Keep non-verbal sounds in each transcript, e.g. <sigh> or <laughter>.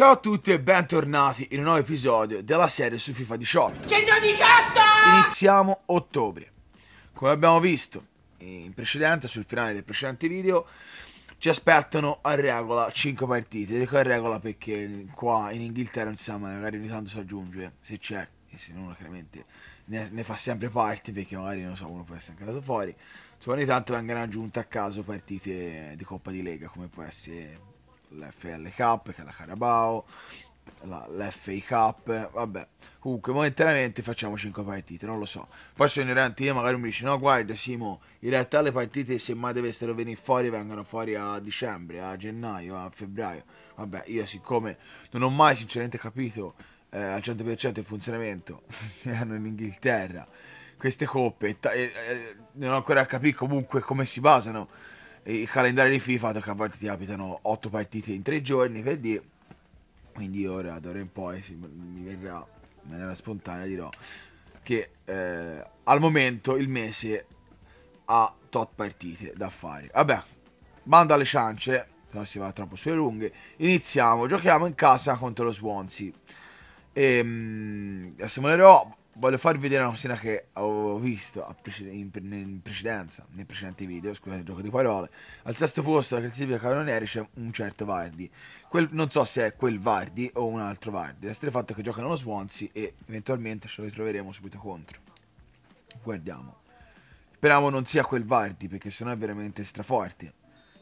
Ciao a tutti e bentornati in un nuovo episodio della serie su FIFA 18 118! Iniziamo ottobre. Come abbiamo visto in precedenza, sul finale del precedente video Ci aspettano a regola 5 partite. Dico a regola perché qua in Inghilterra non si sa mai, magari ogni tanto si aggiunge Se c'è, e se non chiaramente ne, ne, fa sempre parte Perché magari non so, uno può essere anche andato fuori. Insomma ogni tanto vengono aggiunte a caso partite di Coppa di Lega Come può essere l'FL Cup, che è la Carabao, l'FA Cup, vabbè. Comunque, momentaneamente facciamo 5 partite, non lo so. Poi sono ignorante io, magari mi dice, no, guarda, Simo, in realtà le partite, se mai dovessero venire fuori, vengono fuori a dicembre, a gennaio, a febbraio. Vabbè, io siccome non ho mai sinceramente capito eh, al 100% il funzionamento <laughs> che hanno in Inghilterra queste coppe, e, e, e non ho ancora capito comunque come si basano i calendari di FIFA che a volte ti capitano 8 partite in 3 giorni per dire. Quindi ora d'ora in poi mi verrà in maniera spontanea dirò che eh, al momento il mese ha tot partite da fare. Vabbè banda alle ciance se no si va troppo sulle lunghe. Iniziamo giochiamo in casa contro lo Swansea. E, ehm, mh, simulerò voglio farvi vedere una cosina che ho visto in, precedenza, nei precedenti video, scusate il gioco di parole. Al sesto posto della classifica canonieri c'è un certo Vardi. Quel, non so se è quel Vardi o un altro Vardi. Resta il fatto che giocano lo Swansea e eventualmente ce lo ritroveremo subito contro. Guardiamo. Speriamo non sia quel Vardi perché sennò è veramente straforte.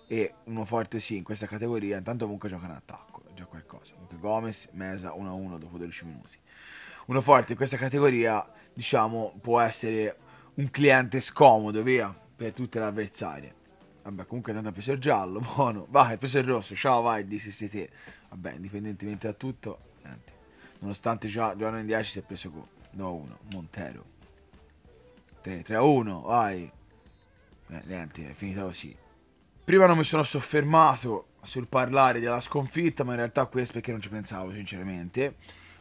E uno forte sì in questa categoria, intanto comunque gioca in attacco, già qualcosa. Comunque Gomez, Mesa 1-1 dopo 12 minuti uno forte in questa categoria, diciamo, può essere un cliente scomodo, via, per tutte le avversarie. Vabbè, comunque tanto preso il giallo, <laughs> buono. Vai, preso il rosso, ciao Vardi, se siete... Vabbè, indipendentemente da tutto, niente. Nonostante già giorno in 10 si è preso con 2-1, Montero. 3-1, vai. Eh, niente, è finita così. Prima non mi sono soffermato sul parlare della sconfitta, ma in realtà questo perché non ci pensavo, sinceramente.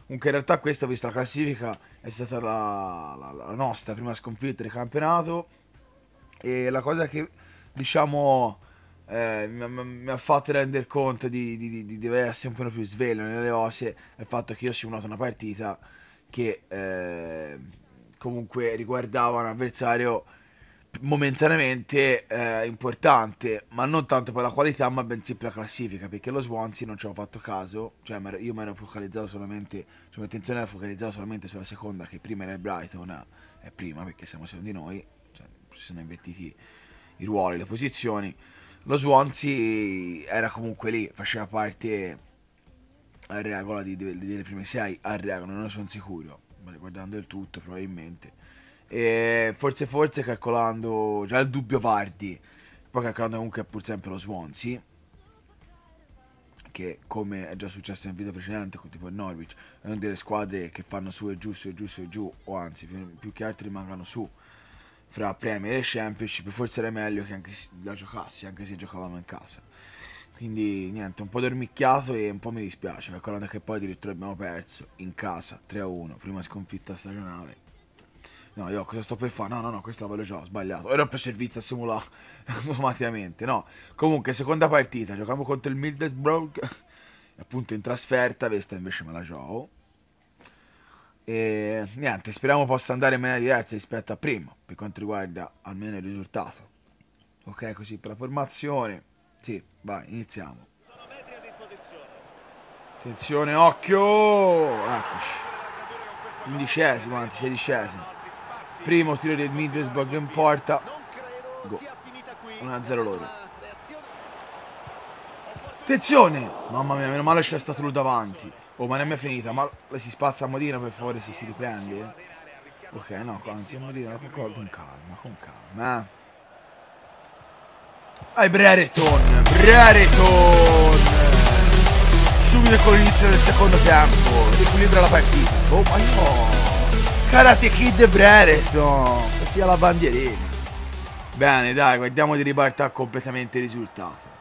Comunque in realtà questa, vista la classifica, è stata la, la, la nostra prima sconfitta del campionato. E la cosa che, diciamo, eh, mi, mi, ha fatto rendere conto di, di, di, di essere un po' più sveglio nelle cose è il fatto che io ho simulato una partita che eh, comunque riguardava un avversario momentaneamente eh, importante, ma non tanto per la qualità, ma bensì per la classifica, perché lo Swansea non ci ho fatto caso, cioè io mi ero focalizzato solamente, cioè la mia attenzione era focalizzata solamente sulla seconda, che prima era il Brighton, è prima perché siamo secondi noi, cioè si sono invertiti i ruoli, le posizioni. Lo Swansea era comunque lì, faceva parte a regola di, delle prime sei, a regola, non ne sono sicuro, guardando il tutto probabilmente e forse forse calcolando già il dubbio Vardi, poi calcolando comunque pur sempre lo Swansea, che come è già successo nel video precedente con tipo il Norwich, è una delle squadre che fanno su e giù, su e giù, su e giù, o anzi più, più che altri rimangono su fra Premier e Championship, forse era meglio che anche la giocassi, anche se giocavamo in casa. Quindi niente, un po' dormicchiato e un po' mi dispiace, calcolando che poi addirittura abbiamo perso in casa 3-1, prima sconfitta stagionale No, io cosa sto per fare? No, no, no, questa la voglio già, ho sbagliato. Ero per servizio a simulare <laughs> automaticamente, no. Comunque, seconda partita, giochiamo contro il Middlesbrough, <laughs> appunto in trasferta, questa invece me la gioco. E niente, speriamo possa andare in maniera diversa rispetto a prima, per quanto riguarda almeno il risultato. Ok, così per la formazione. Sì, vai, iniziamo. Attenzione, occhio! Eccoci. Undicesimo, anzi sedicesimo. Primo tiro del Middlesbrough in porta. Go. 1-0 loro. Attenzione! Mamma mia, meno male c'è stato lui davanti. Oh, ma non è finita. Ma si spazza a Modena per favore si si riprende. Ok, no, anzi a Modena con, calma, con calma. Eh. Ai Brereton, Brereton! Subito con l'inizio del secondo tempo, riequilibra la partita. Oh, ma no! Karate Kid Brereton che sia la bandierina. Bene dai guardiamo di ribaltare completamente il risultato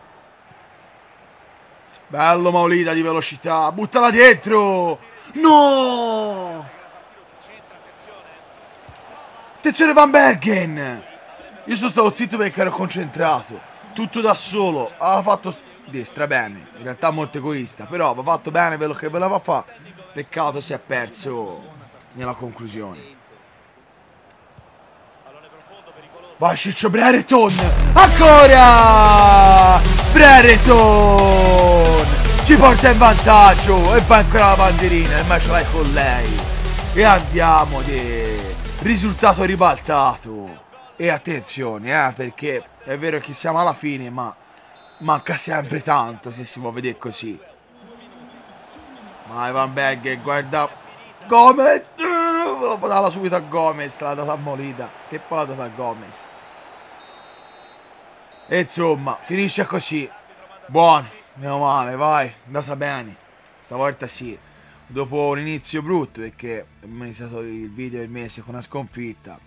bello Maulida di velocità. Buttala dietro no! Attenzione Van Bergen! Io sono stato zitto perché ero concentrato. Tutto da solo. Ha fatto di strabene, in realtà molto egoista, però va fatto bene quello che voleva fare, peccato si è perso nella conclusione. Vai Ciccio Brereton, ancora! Brereton! Ci porta in vantaggio e fa ancora la bandierina, ma ce l'hai con lei. E andiamo di risultato ribaltato. E attenzione, eh, perché è vero che siamo alla fine, ma manca sempre tanto se si può vedere così. Vai Van Berg, guarda Gomez, lo dava subito a Gomez, l'ha data a Molita, che poi l'ha data a Gomez. E insomma, finisce così. Buono, meno male, vai, andata bene. Stavolta sì. Dopo un inizio brutto, perché abbiamo iniziato il video del mese con una sconfitta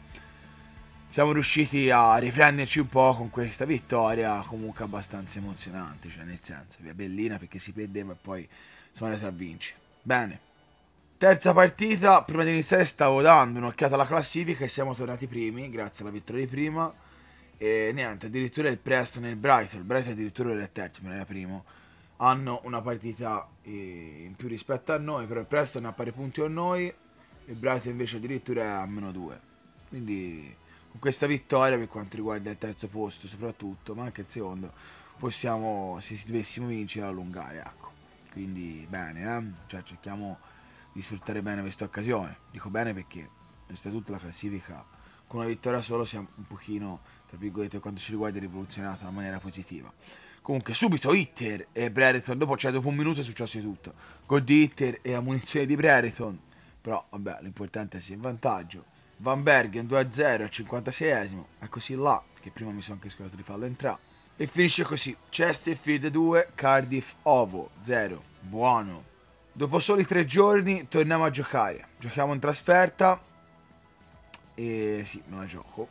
siamo riusciti a riprenderci un po' con questa vittoria comunque abbastanza emozionante, cioè nel senso, via bellina perché si perdeva e poi siamo andati a vincere. Bene. Terza partita, prima di iniziare stavo dando un'occhiata alla classifica e siamo tornati primi, grazie alla vittoria di prima. E niente, addirittura il Preston e il Brighton, il Brighton addirittura era il terzo, ma era primo, hanno una partita eh, in più rispetto a noi, però il Preston ha pari punti con noi, il Brighton invece addirittura è a meno due. Quindi con questa vittoria per quanto riguarda il terzo posto soprattutto, ma anche il secondo, possiamo, se dovessimo vincere, allungare, ecco. Quindi bene, eh? cioè, cerchiamo di sfruttare bene questa occasione. Dico bene perché, tutta la classifica, con una vittoria solo siamo un pochino, tra virgolette, per quanto ci riguarda, rivoluzionata in maniera positiva. Comunque, subito Hitter e Brereton, dopo, cioè, dopo un minuto è successo tutto. Gol di Hitter e la munizione di Brereton, però vabbè, l'importante è essere in vantaggio Van Bergen 2-0 al 56esimo, è così là, che prima mi sono anche scordato di farlo entrare. E finisce così, Chesterfield 2, Cardiff Ovo 0, buono. Dopo soli tre giorni torniamo a giocare, giochiamo in trasferta e sì, me la gioco.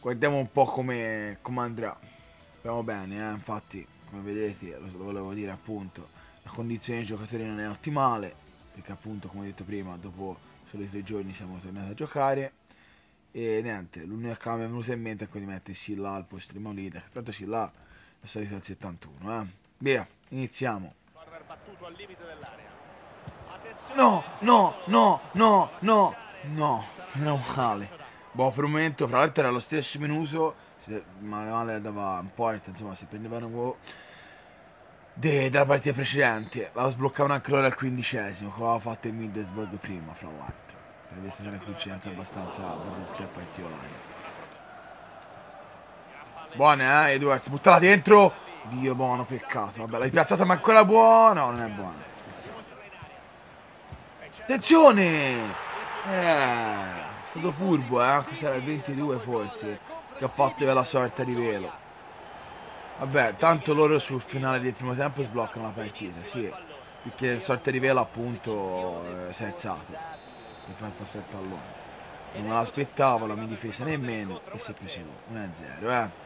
Guardiamo un po' come, come andrà. Speriamo bene, eh? infatti, come vedete, lo, volevo dire appunto, la condizione dei giocatori non è ottimale, perché appunto, come ho detto prima, dopo solo tre giorni siamo tornati a giocare e niente, l'unica cosa che mi è venuta in mente è quella di mettere Silla al posto di Molita, che tanto Silla è salito al 71, eh. Via, iniziamo. No, no, no, no, no, no, meno male. Boh, per un momento, fra l'altro era lo stesso minuto, male male andava in porta, insomma, si prendevano un po' de, della partita precedente. La sbloccavano anche loro al quindicesimo, come aveva fatto il Middlesbrough prima, fra l'altro. Sarebbe stata una coincidenza abbastanza brutta e particolare. Buona, eh, Edwards, buttala dentro. Dio buono, peccato. Vabbè, l'hai piazzata ma ancora buona. No, non è buona. Attenzione! Eh, è stato furbo, eh. Cos'era il 22 forse, che ha fatto la sorta di velo. Vabbè, tanto loro sul finale del primo tempo sbloccano la partita, sì. Perché il sorta di velo appunto eh, si è alzato per far passare il pallone. Non me l'aspettavo, la mia difesa nemmeno e si è preso 1-0, eh.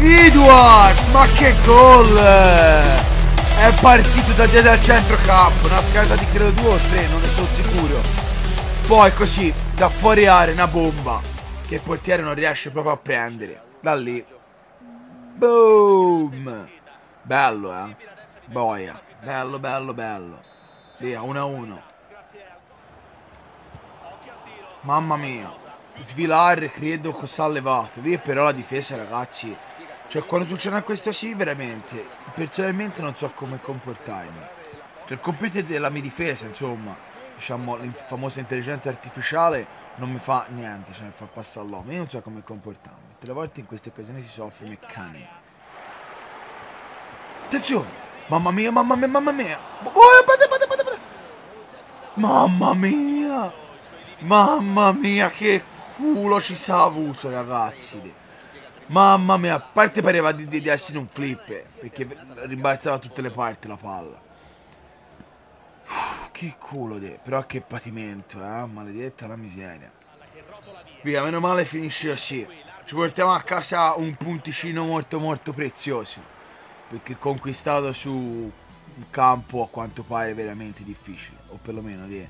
Edwards, ma che gol! È partito da dietro al centrocampo, una scarta di credo 2 o 3, non ne sono sicuro. Poi così, da fuori area, una bomba che il portiere non riesce proprio a prendere. Da lì. Boom! Bello, eh. Boia. Bello, bello, bello. Sì, 1 a 1. Mamma mia. Svilar credo che si levato. Lì però la difesa, ragazzi. Cioè, quando succede questo sì, veramente. Personalmente non so come comportarmi. Cioè, il computer della mia difesa, insomma diciamo, la famosa intelligenza artificiale non mi fa niente, cioè mi fa passare all'uomo. Io non so come comportarmi. Tutte volte in queste occasioni si soffre meccanico. Attenzione! Mamma mia, mamma mia, mamma mia! Mamma mia! Mamma mia, che culo ci sa avuto, ragazzi! Mamma mia, a parte pareva di, di, di essere un flip, perché rimbalzava tutte le parti la palla. Che culo di... Però che patimento, eh? Maledetta la miseria. Via, meno male finisce così. Ci portiamo a casa un punticino molto molto prezioso. Perché conquistato su campo a quanto pare veramente difficile, o perlomeno di,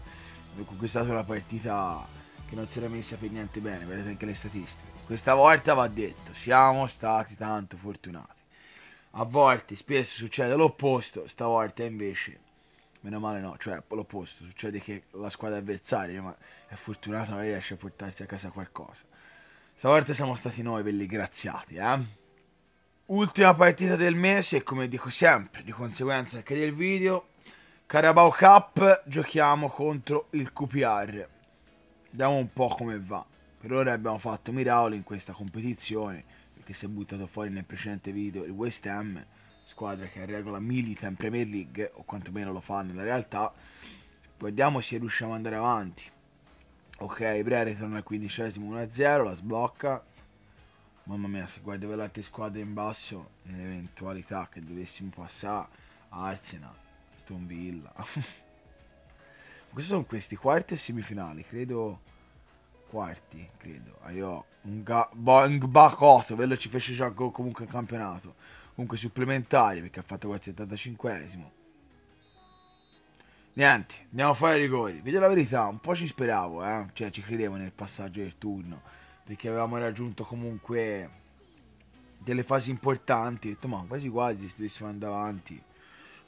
conquistato una partita che non si era messa per niente bene, vedete anche le statistiche. Questa volta va detto, siamo stati tanto fortunati. A volte, spesso succede l'opposto, stavolta invece, meno male no, cioè l'opposto, succede che la squadra avversaria è fortunata, magari riesce a portarsi a casa qualcosa. Stavolta siamo stati noi belli graziati, eh? Ultima partita del mese, come dico sempre, di conseguenza anche del video, Carabao Cup, giochiamo contro il QPR. Vediamo un po' come va. Per ora abbiamo fatto miracoli in questa competizione, perché si è buttato fuori nel precedente video il West Ham, squadra che a regola milita in Premier League, o quantomeno lo fa nella realtà. Vediamo se riusciamo ad andare avanti. Ok, Brere torna al quindicesimo 1-0, la sblocca. Mamma mia, se guardi le altre squadre in basso, nell'eventualità che dovessimo passare, Arsenal, Stone Villa. <laughs> Questi sono questi quarti e semifinali, credo quarti, credo. Ah, io un Bacotto, quello ci fece già comunque in campionato. Comunque supplementari perché ha fatto quel 75esimo. Niente, andiamo a fare i rigori. Vedo la verità, un po' ci speravo, eh. Cioè ci credevo nel passaggio del turno. Perché avevamo raggiunto comunque delle fasi importanti. Ho detto, ma quasi quasi se dovessimo andare avanti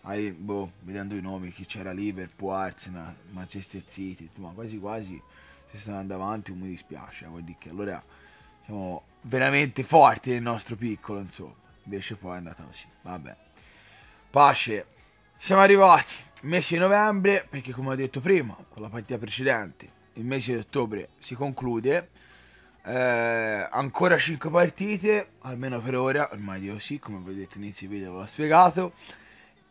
hai, boh, vedendo i nomi, chi c'era Liverpool, Arsenal, Manchester City, ma quasi quasi se stanno andando avanti mi dispiace, vuol dire che allora siamo veramente forti nel nostro piccolo, insomma. Invece poi è andata così, vabbè. Pace, siamo arrivati, mese di novembre, perché come ho detto prima, con la partita precedente, il mese di ottobre si conclude. Eh, ancora 5 partite, almeno per ora, ormai io sì, come vedete inizio video ve l'ho spiegato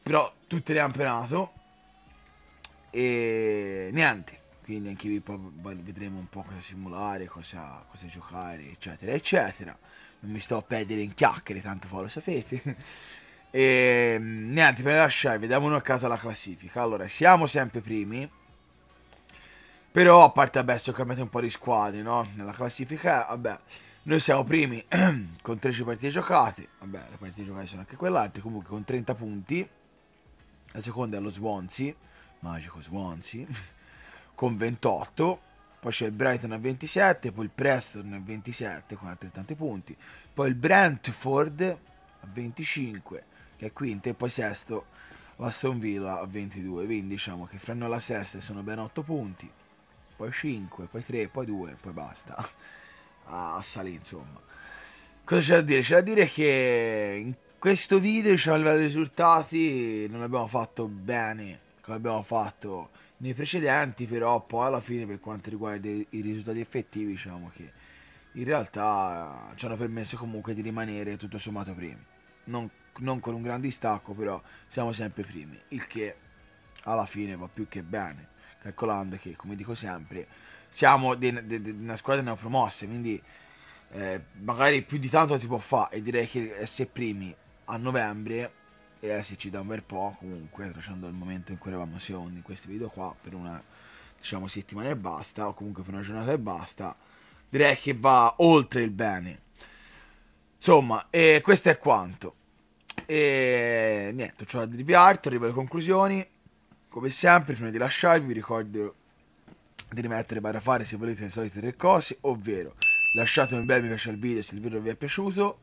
però tutte le campionato e niente. Quindi anche qui poi vedremo un po' cosa simulare cosa, cosa giocare eccetera eccetera. Non mi sto a perdere in chiacchiere tanto fa lo sapete. <laughs> E niente per lasciarvi diamo un'occhiata alla classifica. Allora siamo sempre primi. Però a parte vabbè sto cambiando un po' di squadre no? Nella classifica vabbè. Noi siamo primi <clears throat> con 13 partite giocate. Vabbè le partite giocate sono anche quell'altre comunque con 30 punti la seconda è lo Swansea, magico Swansea, <laughs> con 28, poi c'è il Brighton a 27, poi il Preston a 27 con altrettanti punti, poi il Brentford a 25 che è quinto e poi sesto l'Aston Villa a 22, quindi diciamo che fra noi la sesta sono ben 8 punti, poi 5, poi 3, poi 2, poi basta, <laughs> a salire insomma. Cosa c'è da dire? C'è da dire che in questo video a livello di risultati non abbiamo fatto bene come abbiamo fatto nei precedenti però poi alla fine per quanto riguarda i risultati effettivi diciamo che in realtà ci hanno permesso comunque di rimanere tutto sommato primi. Non, non con un gran distacco però siamo sempre primi il che alla fine va più che bene calcolando che come dico sempre siamo di una squadra neopromossa quindi eh, magari più di tanto si può fare e direi che essere primi a novembre e adesso ci dà un bel po' comunque tracciando il momento in cui eravamo secondi in questi video qua per una diciamo settimana e basta o comunque per una giornata e basta direi che va oltre il bene. Insomma e questo è quanto. E niente ciò da dirvi altro arrivo alle conclusioni. Come sempre prima di lasciarvi vi ricordo di rimettere barra fare se volete le solite tre cose ovvero lasciate un bel mi piace al video se il video vi è piaciuto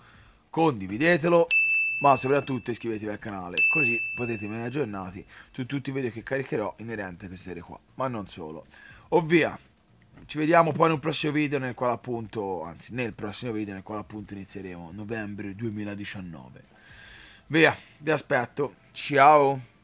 condividetelo ma soprattutto iscrivetevi al canale così potete rimanere aggiornati su tutti i video che caricherò inerente a queste serie qua ma non solo. Ovvia ci vediamo poi in prossimo video nel quale appunto anzi nel prossimo video nel quale appunto inizieremo novembre 2019 via vi aspetto. Ciao